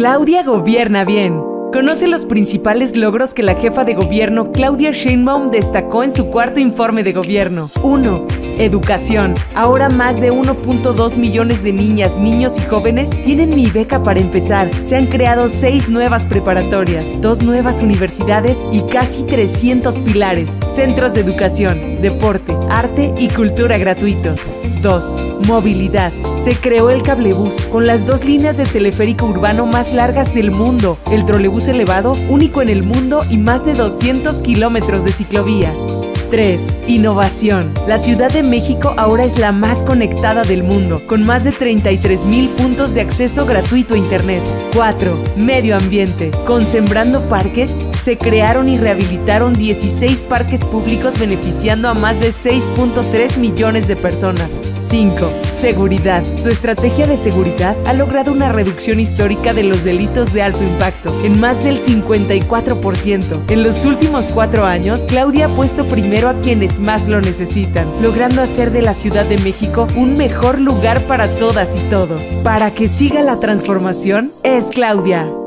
Claudia gobierna bien. Conoce los principales logros que la jefa de gobierno Claudia Sheinbaum destacó en su cuarto informe de gobierno. 1. Educación. Ahora más de 1.2 millones de niñas, niños y jóvenes tienen mi beca para empezar. Se han creado seis nuevas preparatorias, dos nuevas universidades y casi 300 pilares, centros de educación, deporte, arte y cultura gratuitos. 2. Movilidad. Se creó el cablebús con las dos líneas de teleférico urbano más largas del mundo, el trolebús elevado, único en el mundo y más de 200 kilómetros de ciclovías. 3. Innovación. La Ciudad de México ahora es la más conectada del mundo, con más de 33 mil puntos de acceso gratuito a Internet. 4. Medio ambiente. Con Sembrando Parques, se crearon y rehabilitaron 16 parques públicos beneficiando a más de 6.3 millones de personas. 5. Seguridad. Su estrategia de seguridad ha logrado una reducción histórica de los delitos de alto impacto en más del 54%. En los últimos cuatro años, Claudia ha puesto primero a quienes más lo necesitan, logrando hacer de la Ciudad de México un mejor lugar para todas y todos. Para que siga la transformación, es Claudia.